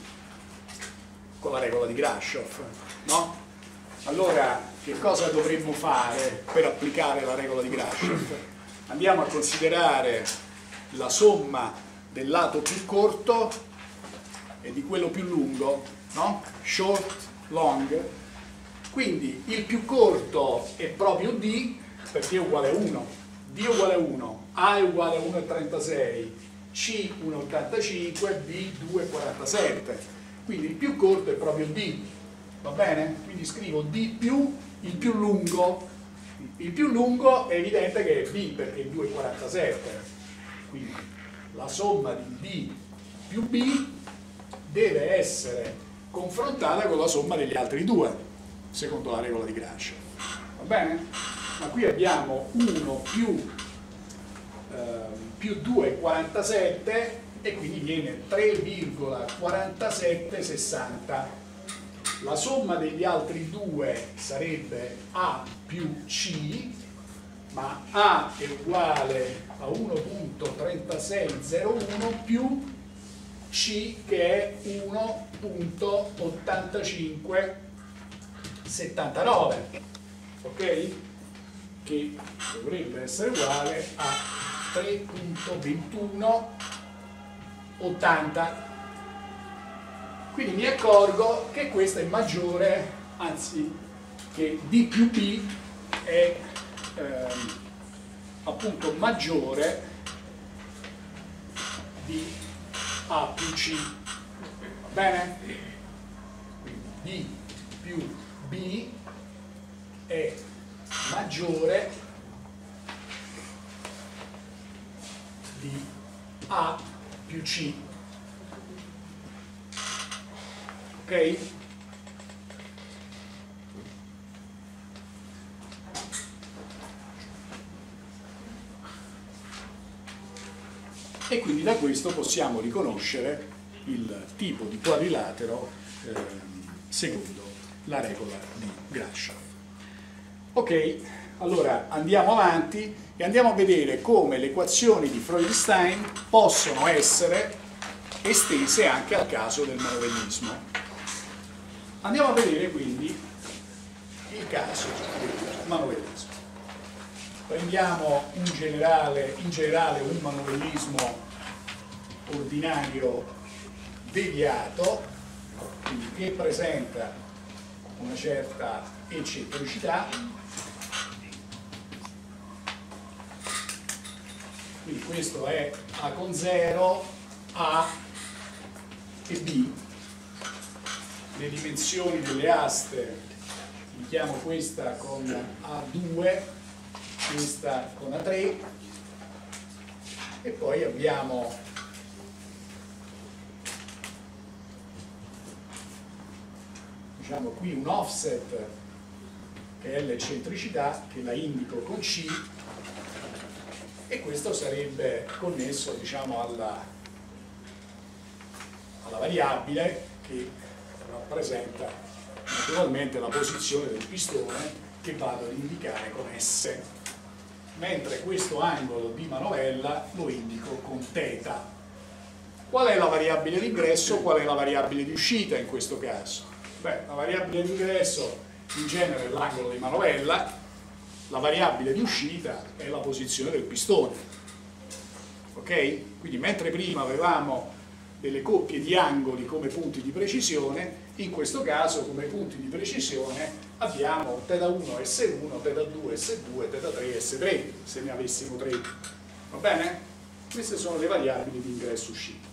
con la regola di Grashoff, no? Allora, che cosa dovremmo fare per applicare la regola di Grashoff? Andiamo a considerare la somma del lato più corto e di quello più lungo, no? Short, long. Quindi il più corto è proprio D perché è uguale a 1. D uguale a 1, A è uguale a 1,36, C 1,85, B 2,47. Quindi il più corto è proprio D, va bene? Quindi scrivo D più il più lungo. Il più lungo è evidente che è B perché è 2,47. Quindi la somma di D più B deve essere confrontata con la somma degli altri due, secondo la regola di Gramsci. Va bene? Ma qui abbiamo 1 più, eh, più 2,47 e quindi viene 3,4760. La somma degli altri due sarebbe A più C, ma A è uguale a 1.3601 più C che è 1.8579, ok? Che dovrebbe essere uguale a 3.2180. Quindi mi accorgo che questo è maggiore, anzi che D più B è ehm, appunto maggiore di A più C. Va bene? D più B è maggiore di A più C. Ok? e quindi da questo possiamo riconoscere il tipo di quadrilatero eh, secondo la regola di Grashoff. Ok, allora andiamo avanti e andiamo a vedere come le equazioni di Freudenstein possono essere estese anche al caso del manovellismo. Andiamo a vedere quindi il caso del manovellismo. Prendiamo in generale, in generale un manovellismo ordinario deviato, quindi che presenta una certa eccentricità, quindi questo è A con 0, A e B, le dimensioni delle aste, li chiamo questa con A2 questa con A3 e poi abbiamo diciamo qui un offset che è l'eccentricità che la indico con C e questo sarebbe connesso diciamo alla, alla variabile che rappresenta naturalmente la posizione del pistone che vado ad indicare con S mentre questo angolo di manovella lo indico con θ. Qual è la variabile d'ingresso? Qual è la variabile di uscita in questo caso? Beh, la variabile d'ingresso in genere è l'angolo di manovella, la variabile di uscita è la posizione del pistone. Ok? Quindi mentre prima avevamo delle coppie di angoli come punti di precisione, in questo caso come punti di precisione abbiamo θ1 S1, θ2 S2, θ3 S3, se ne avessimo tre. Va bene? Queste sono le variabili di ingresso uscita.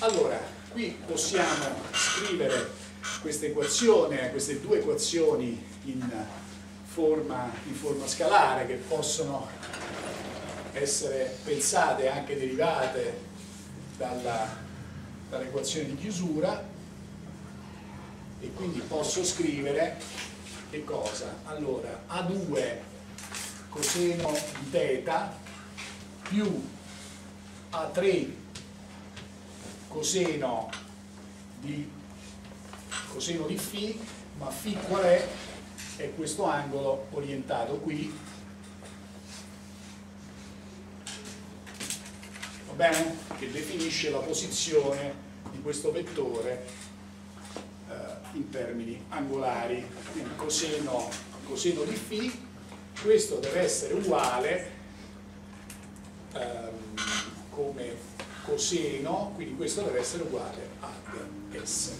Allora, qui possiamo scrivere questa equazione, queste due equazioni in forma, in forma scalare che possono essere pensate anche derivate dall'equazione di chiusura e quindi posso scrivere che cosa? Allora, A2 coseno di θ più A3 coseno di, coseno di φ, ma φ qual è? È questo angolo orientato qui, va bene? Che definisce la posizione di questo vettore eh, in termini angolari, quindi coseno, coseno di φ, questo deve essere uguale ehm, come coseno, quindi questo deve essere uguale ad S.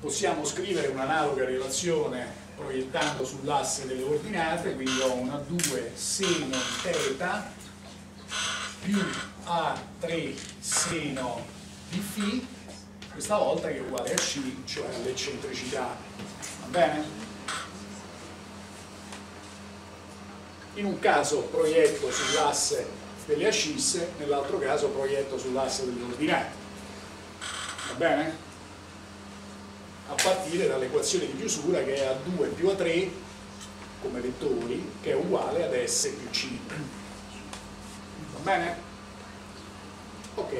Possiamo scrivere un'analoga relazione proiettando sull'asse delle ordinate, quindi ho una 2 seno di teta più A3 seno di φ questa volta che è uguale a C, cioè all'eccentricità. Va bene? In un caso proietto sull'asse delle ascisse, nell'altro caso proietto sull'asse delle ordinate. Va bene? A partire dall'equazione di chiusura che è A2 più A3 come vettori, che è uguale ad S più C. Va bene? Ok.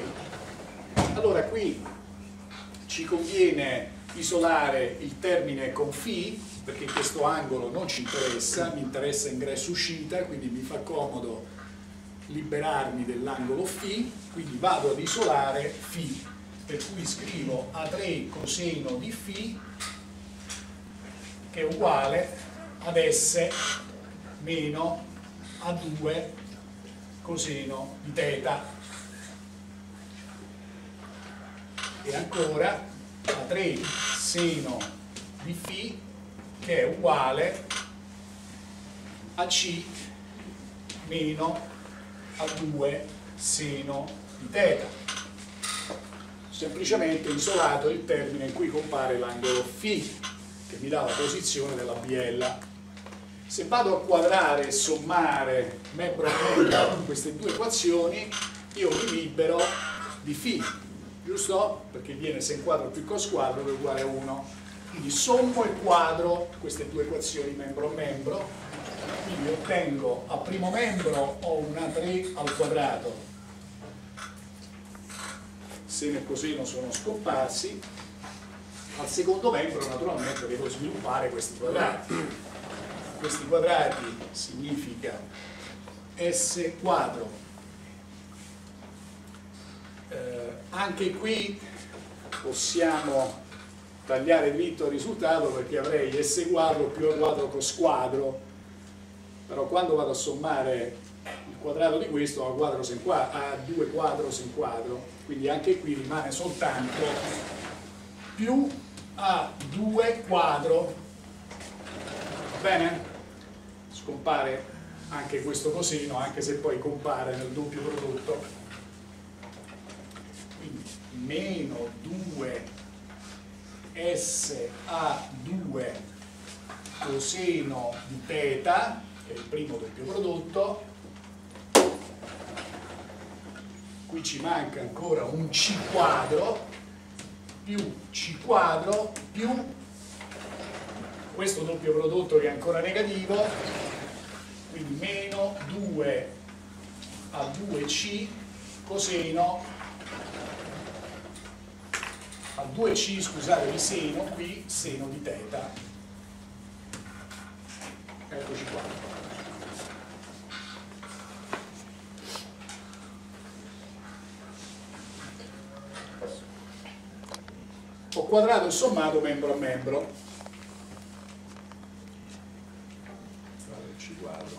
Allora qui ci conviene isolare il termine con φ perché questo angolo non ci interessa, mi interessa ingresso-uscita, quindi mi fa comodo liberarmi dell'angolo φ, quindi vado ad isolare φ, per cui scrivo A3 coseno di φ che è uguale ad S meno A2 coseno di θ. E ancora A3 seno di φ che è uguale a C meno a 2 seno di θ. Semplicemente isolato il termine in cui compare l'angolo φ, che mi dà la posizione della biella. Se vado a quadrare e sommare membro a membro queste due equazioni, io mi libero di φ, giusto? Perché viene sen quadro più cos quadro è uguale a 1. Quindi sommo e quadro queste due equazioni membro a membro. Quindi ottengo a primo membro ho una 3 al quadrato. Seno e coseno sono scomparsi. Al secondo membro naturalmente devo sviluppare questi quadrati. Questi quadrati significa S quadro eh, anche qui possiamo tagliare dritto il risultato perché avrei S quadro più A quadro cos quadro però quando vado a sommare il quadrato di questo a, quadro sin quadro, a 2 quadro sin quadro. Quindi anche qui rimane soltanto più a 2 quadro. Va bene? scompare anche questo cosino anche se poi compare nel doppio prodotto meno 2 S a 2 coseno di θ che è il primo doppio prodotto. Qui ci manca ancora un C quadro più C quadro più questo doppio prodotto che è ancora negativo quindi meno 2 a 2C coseno a 2C scusate di seno qui seno di teta. Eccoci qua. Ho quadrato e sommato membro a membro quadro.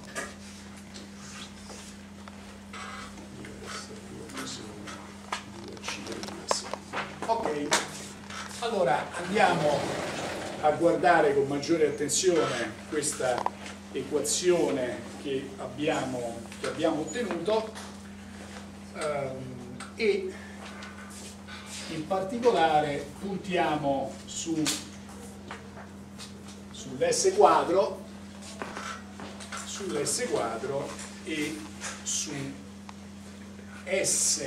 Ok, allora andiamo a guardare con maggiore attenzione questa equazione che abbiamo, che abbiamo ottenuto ehm, e in particolare puntiamo su, sull'S quadro sull'S quadro e su S,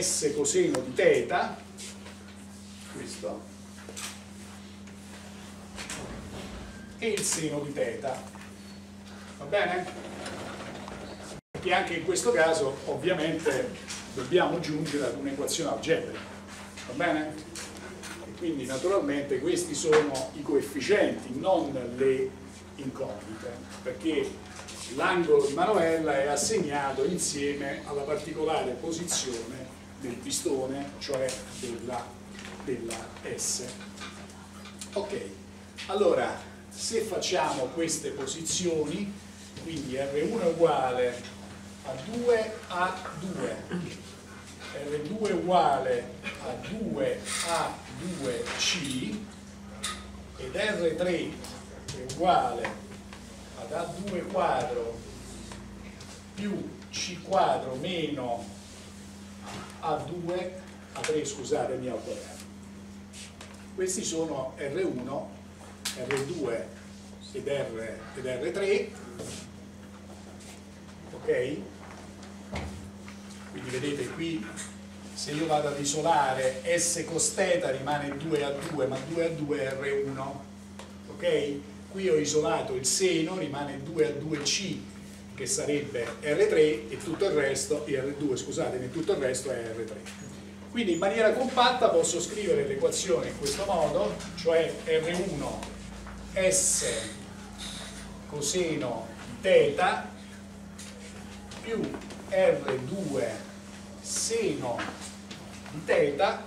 S coseno di teta questo e il seno di teta va bene? perché anche in questo caso ovviamente dobbiamo giungere ad un'equazione algebrica va bene? e quindi naturalmente questi sono i coefficienti non le incognite perché l'angolo di manovella è assegnato insieme alla particolare posizione del pistone cioè della, della S. Ok allora se facciamo queste posizioni, quindi R1 è uguale a 2 a 2, R2 è uguale a 2 a 2C ed R3 è uguale ad A2 quadro più C quadro meno A2, A3 scusatemi al quadrato. Questi sono R1 R2 ed, R, ed R3 ok? quindi vedete qui se io vado ad isolare S cos θ rimane 2 a 2 ma 2 a 2 è R1 ok? qui ho isolato il seno rimane 2 a 2C che sarebbe R3 e tutto il resto, R2 scusatemi, tutto il resto è R3 quindi in maniera compatta posso scrivere l'equazione in questo modo cioè R1 S coseno θ più R2 seno di θ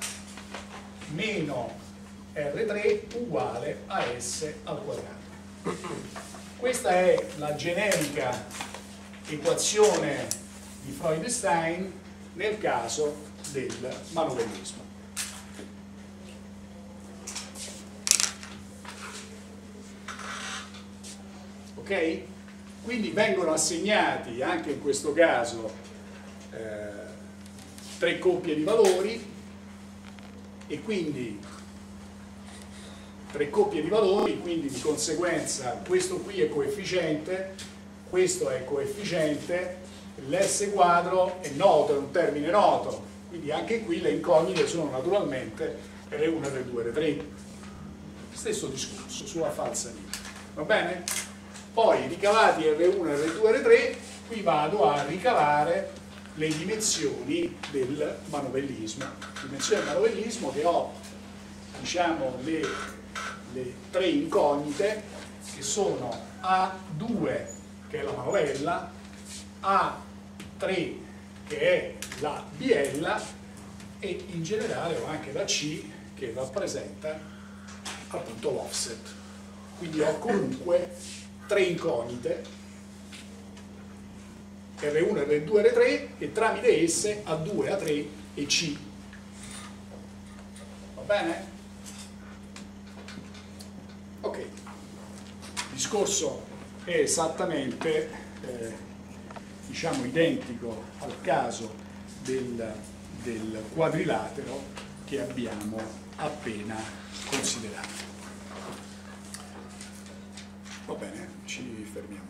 meno R3 uguale a S al quadrato. Questa è la generica equazione di Freud-Stein nel caso del manovellismo. ok? Quindi vengono assegnati anche in questo caso eh, tre coppie di valori e quindi tre coppie di valori, quindi di conseguenza questo qui è coefficiente, questo è coefficiente, l'S quadro è noto, è un termine noto, quindi anche qui le incognite sono naturalmente R1, R2, R3. Stesso discorso sulla falsa linea. Va bene? Poi ricavati R1, R2, R3, qui vado a ricavare le dimensioni del manovellismo. Dimensioni del manovellismo che ho, diciamo, le, le tre incognite che sono A2 che è la manovella, A3 che è la biella e in generale ho anche la C che rappresenta appunto l'offset. Quindi ho comunque tre incognite R1, R2, R3 e tramite esse A2, A3 e C. Va bene? Ok. Discorso è esattamente eh, diciamo identico al caso del, del quadrilatero che abbiamo appena considerato. Va bene, ci fermiamo.